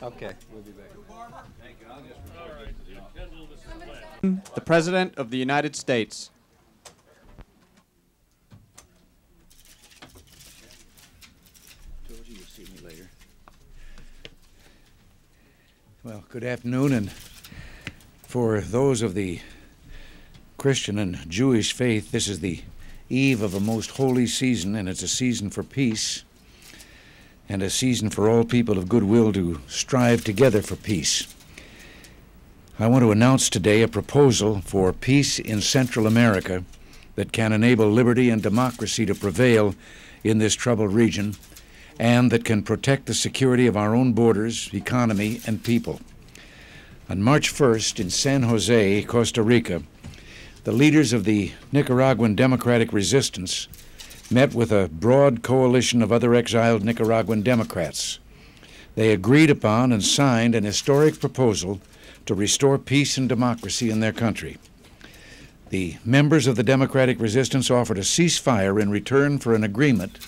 Okay, we'll be back. The President of the United States. Told you you'd see me later. Well, good afternoon, and for those of the Christian and Jewish faith, this is the eve of a most holy season, and it's a season for peace and a season for all people of goodwill to strive together for peace. I want to announce today a proposal for peace in Central America that can enable liberty and democracy to prevail in this troubled region and that can protect the security of our own borders, economy, and people. On March 1st in San Jose, Costa Rica, the leaders of the Nicaraguan Democratic Resistance met with a broad coalition of other exiled Nicaraguan Democrats. They agreed upon and signed an historic proposal to restore peace and democracy in their country. The members of the Democratic Resistance offered a ceasefire in return for an agreement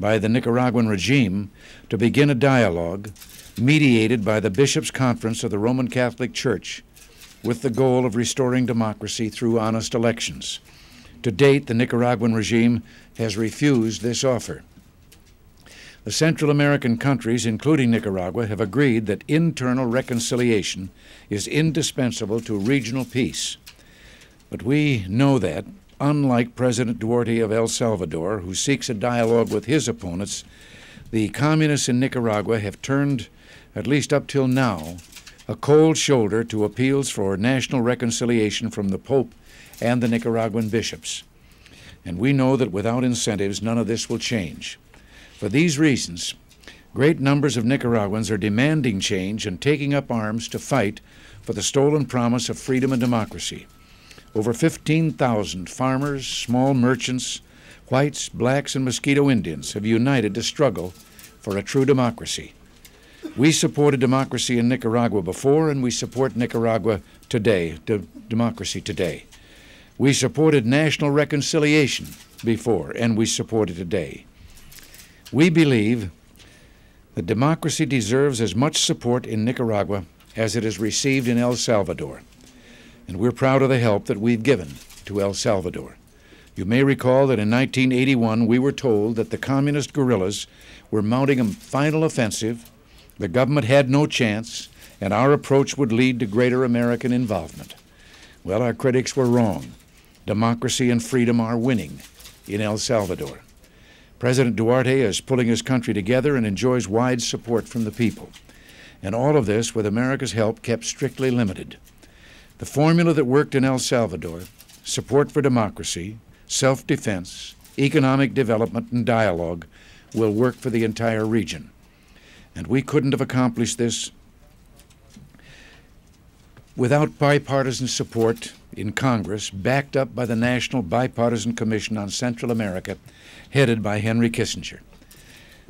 by the Nicaraguan regime to begin a dialogue mediated by the Bishops' Conference of the Roman Catholic Church with the goal of restoring democracy through honest elections. To date, the Nicaraguan regime has refused this offer. The Central American countries, including Nicaragua, have agreed that internal reconciliation is indispensable to regional peace. But we know that, unlike President Duarte of El Salvador, who seeks a dialogue with his opponents, the communists in Nicaragua have turned, at least up till now, a cold shoulder to appeals for national reconciliation from the Pope and the Nicaraguan bishops. And we know that without incentives, none of this will change. For these reasons, great numbers of Nicaraguans are demanding change and taking up arms to fight for the stolen promise of freedom and democracy. Over 15,000 farmers, small merchants, whites, blacks, and Miskito Indians have united to struggle for a true democracy. We supported democracy in Nicaragua before, and we support Nicaragua today, de- democracy today. We supported national reconciliation before, and we support it today. We believe that democracy deserves as much support in Nicaragua as it has received in El Salvador, and we're proud of the help that we've given to El Salvador. You may recall that in 1981 we were told that the communist guerrillas were mounting a final offensive, the government had no chance, and our approach would lead to greater American involvement. Well, our critics were wrong. Democracy and freedom are winning in El Salvador. President Duarte is pulling his country together and enjoys wide support from the people. And all of this, with America's help, kept strictly limited. The formula that worked in El Salvador support for democracy, self defense, economic development, and dialogue will work for the entire region. And we couldn't have accomplished this without bipartisan support in Congress, backed up by the National Bipartisan Commission on Central America, headed by Henry Kissinger.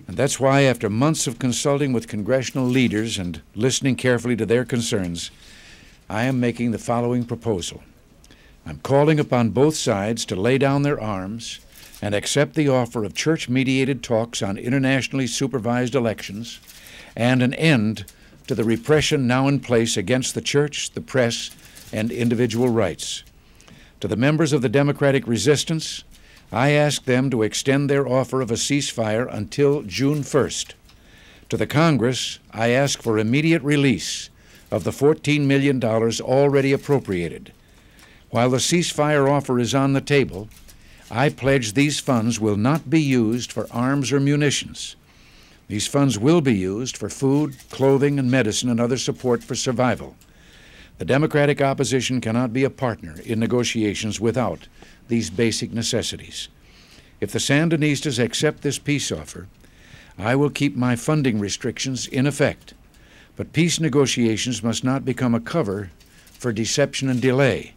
And that's why, after months of consulting with congressional leaders and listening carefully to their concerns, I am making the following proposal. I'm calling upon both sides to lay down their arms and accept the offer of church mediated talks on internationally supervised elections and an end to the repression now in place against the church, the press, and individual rights. To the members of the Democratic resistance, I ask them to extend their offer of a ceasefire until June 1st. To the Congress, I ask for immediate release of the $14 million already appropriated. While the ceasefire offer is on the table, I pledge these funds will not be used for arms or munitions. These funds will be used for food, clothing, and medicine and other support for survival. The Democratic opposition cannot be a partner in negotiations without these basic necessities. If the Sandinistas accept this peace offer, I will keep my funding restrictions in effect. But peace negotiations must not become a cover for deception and delay.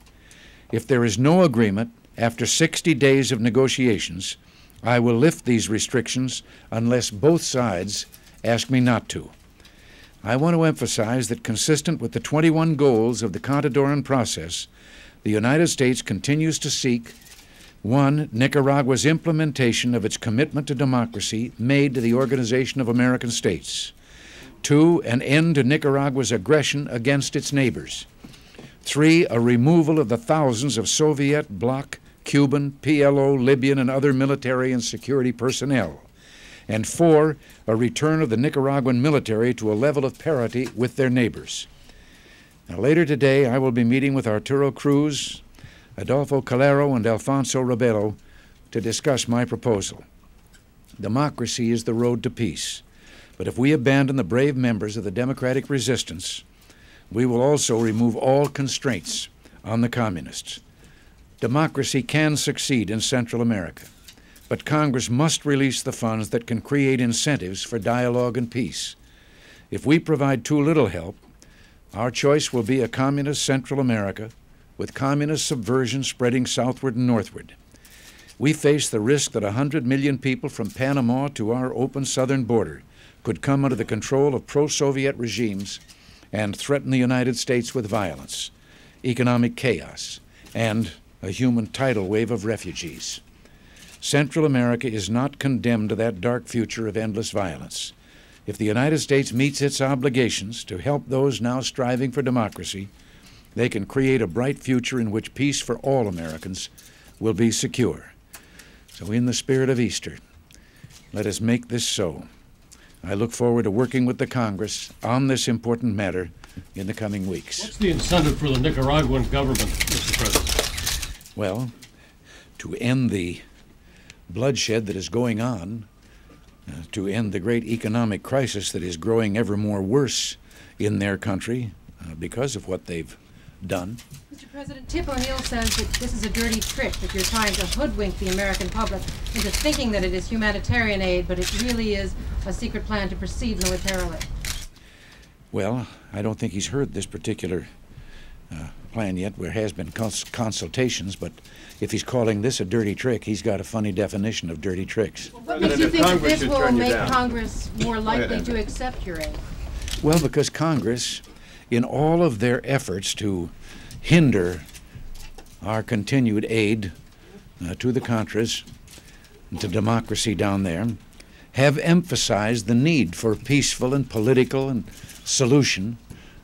If there is no agreement after 60 days of negotiations, I will lift these restrictions unless both sides ask me not to. I want to emphasize that, consistent with the 21 goals of the Contadoran process, the United States continues to seek one, Nicaragua's implementation of its commitment to democracy made to the Organization of American States. Two, an end to Nicaragua's aggression against its neighbors. Three, a removal of the thousands of Soviet, bloc, Cuban, PLO, Libyan, and other military and security personnel. And four, a return of the Nicaraguan military to a level of parity with their neighbors. Now, later today, I will be meeting with Arturo Cruz, Adolfo Calero, and Alfonso Robelo to discuss my proposal. Democracy is the road to peace. But if we abandon the brave members of the democratic resistance, we will also remove all constraints on the communists. Democracy can succeed in Central America, but Congress must release the funds that can create incentives for dialogue and peace. If we provide too little help, our choice will be a communist Central America with communist subversion spreading southward and northward. We face the risk that a 100 million people from Panama to our open southern border could come under the control of pro Soviet regimes and threaten the United States with violence, economic chaos, and a human tidal wave of refugees. Central America is not condemned to that dark future of endless violence. If the United States meets its obligations to help those now striving for democracy, they can create a bright future in which peace for all Americans will be secure. So, in the spirit of Easter, let us make this so. I look forward to working with the Congress on this important matter in the coming weeks. What's the incentive for the Nicaraguan government, Mr. President? Well, to end the bloodshed that is going on, uh, to end the great economic crisis that is growing ever more worse in their country uh, because of what they've done. Mr. President, Tip O'Neill says that this is a dirty trick, that you're trying to hoodwink the American public into thinking that it is humanitarian aid, but it really is a secret plan to proceed militarily. Well, I don't think he's heard this particular uh, plan yet. There has been cons consultations, but if he's calling this a dirty trick, he's got a funny definition of dirty tricks. What makes you think that this will make Congress more likely to accept your aid? Well, because Congress, in all of their efforts to hinder our continued aid uh, to the Contras and to democracy down there, have emphasized the need for peaceful and political and solution,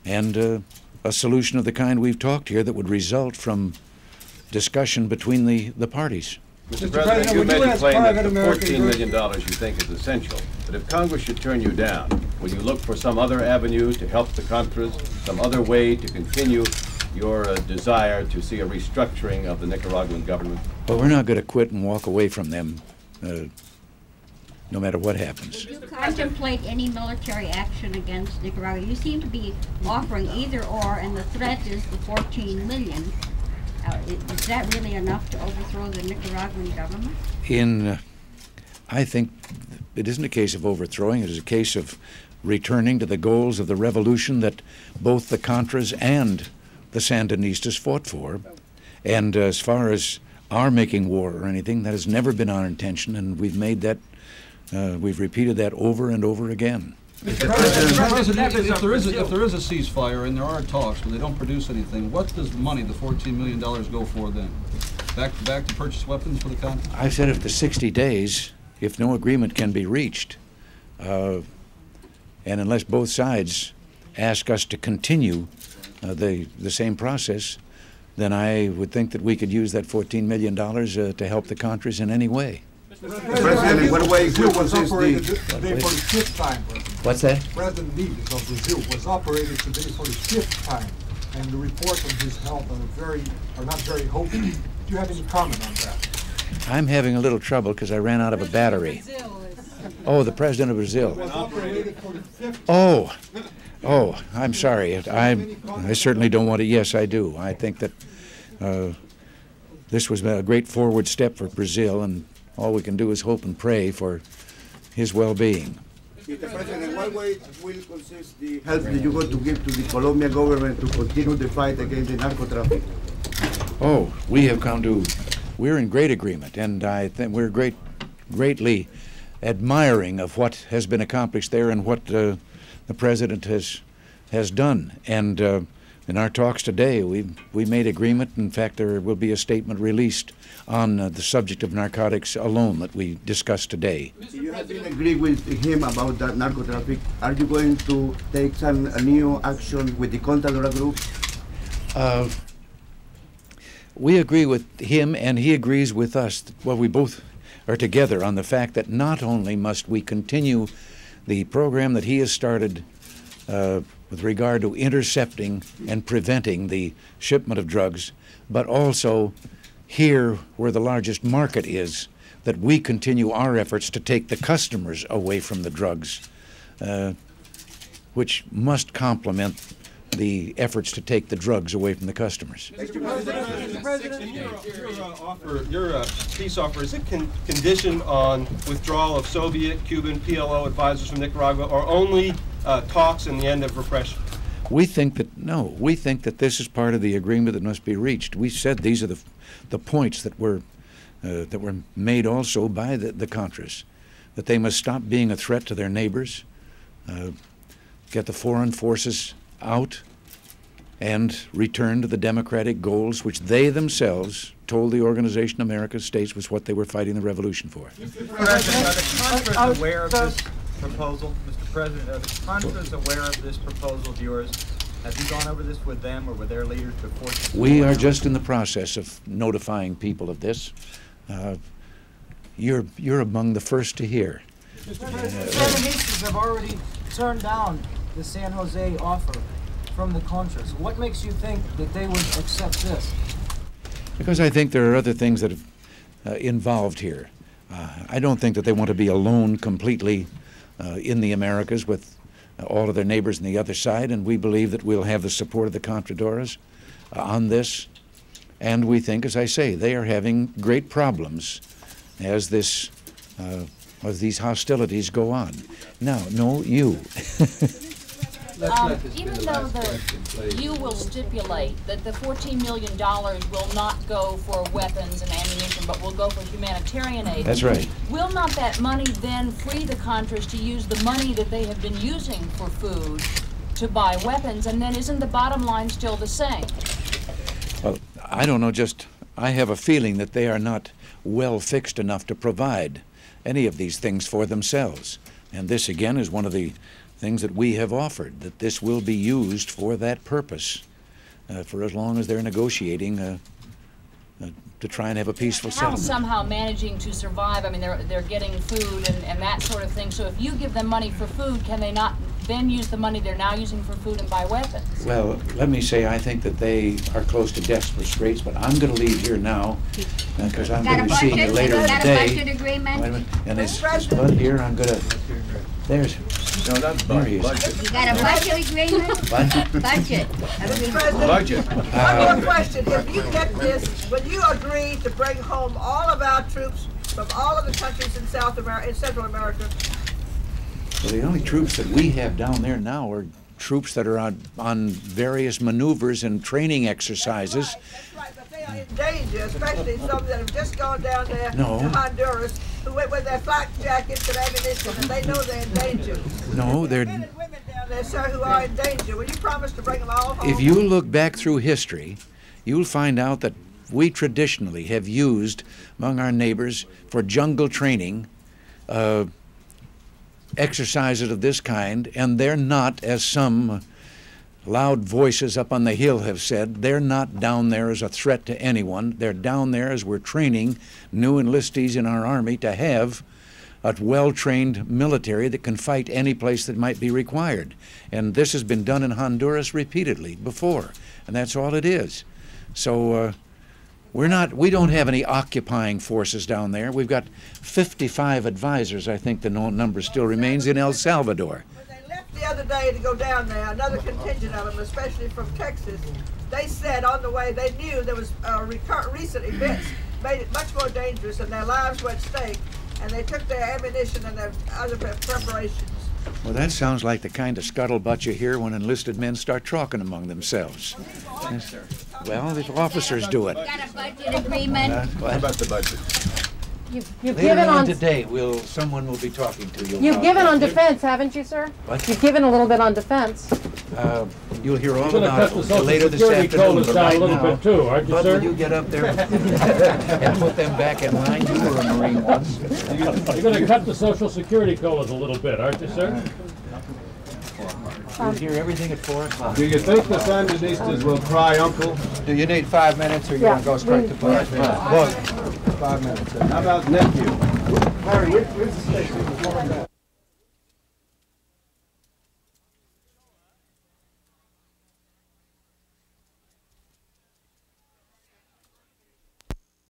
and uh, a solution of the kind we've talked here that would result from discussion between the, the parties. Mr. Mr. President, President you made the claim that the $14 million you think is essential. But if Congress should turn you down, will you look for some other avenue to help the Contras, some other way to continue your uh, desire to see a restructuring of the Nicaraguan government? Well, we're not going to quit and walk away from them. Uh, no matter what happens. Do you contemplate any military action against Nicaragua? You seem to be offering either or, and the threat is the 14 million. Uh, is that really enough to overthrow the Nicaraguan government? In, uh, I think it isn't a case of overthrowing. It is a case of returning to the goals of the revolution that both the Contras and the Sandinistas fought for. And uh, as far as our making war or anything, that has never been our intention, and we've made that uh, we've repeated that over and over again. Mr. President, Mr. President if, if, there is a, if there is a ceasefire and there are talks and they don't produce anything, what does the money, the $14 million, go for then? Back to, back to purchase weapons for the country? I said if the 60 days, if no agreement can be reached, uh, and unless both sides ask us to continue uh, the, the same process, then I would think that we could use that $14 million uh, to help the Contras in any way. President, in what way Brazil was operated today for the fifth time. What's that? President Neves of Brazil was operated today for the fifth time, and the reports on his health are very are not very hopeful. Do you have any comment on that? I'm having a little trouble because I ran out of a battery. Oh, the president of Brazil. Oh, oh, I'm sorry. I, I certainly don't want to. Yes, I do. I think that uh, this was a great forward step for Brazil, and all we can do is hope and pray for his well-being. Mr. President, what way will consist the help that you going to give to the Colombian government to continue the fight against the narco traffic? Oh, we have come to, we're in great agreement, and I think we're great, greatly admiring of what has been accomplished there and what uh, the president has has done. And uh, in our talks today, we we made agreement. In fact, there will be a statement released on uh, the subject of narcotics alone that we discussed today. You have been agree with him about that narco traffic. Are you going to take some new action with the Contadora group? Uh, we agree with him, and he agrees with us. Well, we both are together on the fact that not only must we continue the program that he has started uh, with regard to intercepting and preventing the shipment of drugs, but also here where the largest market is, that we continue our efforts to take the customers away from the drugs, uh, which must complement the efforts to take the drugs away from the customers. Mr. President, your, your, uh, offer, your uh, peace offer, is it con conditioned on withdrawal of Soviet, Cuban, PLO advisors from Nicaragua, or only uh, talks and the end of repression? We think that no. We think that this is part of the agreement that must be reached. We said these are the the points that were uh, that were made also by the, the Contras, that they must stop being a threat to their neighbors, uh, get the foreign forces out, and return to the democratic goals which they themselves told the organization America's States was what they were fighting the revolution for. Mr. President, are the Contras aware of this proposal? Mr. President, are the Contras aware of this proposal of yours? Have you gone over this with them or with their leaders before? We are just in the process of notifying people of this. Uh, you're, you're among the first to hear. Mr. President, Sandinistas have already turned down the San Jose offer from the Contras. What makes you think that they would accept this? Because I think there are other things that have uh, involved here. Uh, I don't think that they want to be alone completely in the Americas with all of their neighbors on the other side, and we believe that we'll have the support of the Contadoras uh, on this. And we think, as I say, they are having great problems as this uh, as these hostilities go on. Now, no, you. Um, even though the, you will stipulate that the $14 million will not go for weapons and ammunition, but will go for humanitarian aid. That's right. Will not that money then free the Contras to use the money that they have been using for food to buy weapons, and then isn't the bottom line still the same? Well, I don't know, just I have a feeling that they are not well fixed enough to provide any of these things for themselves. And this, again, is one of the things that we have offered, that this will be used for that purpose uh, for as long as they're negotiating uh, uh, to try and have a peaceful How settlement. somehow managing to survive, I mean, they're, they're getting food and, and that sort of thing. So if you give them money for food, can they not then use the money they're now using for food and buy weapons? Well, let me say, I think that they are close to desperate straits, but I'm going to leave here now because I'm going to be seeing you budget? later in the Got a day. budget agreement? Wait a minute. And it's, it's Bud here, I'm going to, there's, No, not there budget, You got a budget agreement? Budget. Budget. Mr. President, Budget. one more uh, question. If you get this, will you agree to bring home all of our troops from all of the countries in South America, in Central America? Well, the only troops that we have down there now are troops that are on, on various maneuvers and training exercises. That's right, but they are in danger, especially some that have just gone down there No. to Honduras, who went with their flak jackets and ammunition, and they know they're in danger. No, they're, Men and women down there, sir, who are in danger. Will you promise to bring them all home? if you look back through history, you'll find out that we traditionally have used among our neighbors for jungle training uh, exercises of this kind, and they're not, as some loud voices up on the hill have said, they're not down there as a threat to anyone. They're down there as we're training new enlistees in our army to have a well trained military that can fight any place that might be required. And this has been done in Honduras repeatedly before, and that's all it is. So, uh, we're not, we don't have any occupying forces down there. We've got 55 advisors, I think the number still remains, in El Salvador. When they left the other day to go down there, another contingent of them, especially from Texas, they said on the way they knew there was uh, recur- recent events made it much more dangerous and their lives were at stake, and they took their ammunition and their other preparations. Well, that sounds like the kind of scuttlebutt you hear when enlisted men start talking among themselves. Yes. Well, the officers do it. Got a budget agreement? Uh, How about the budget? You've, you've Later given on on, today, we'll, someone will be talking to you you've about given that. on defense, haven't you, sir? What? You've given a little bit on defense. Uh, You'll hear all about the it later this afternoon, but a right little now, bit too, aren't you, Bud, sir? will you get up there and put them back in line? You were a Marine once. You're gonna cut the social security colas a little bit, aren't you, sir? You'll hear everything at four o'clock. Do you think the Sandinistas will cry uncle? Do you need five minutes or you want to go straight to five? Look, five minutes. How about nephew? Larry, where's the station?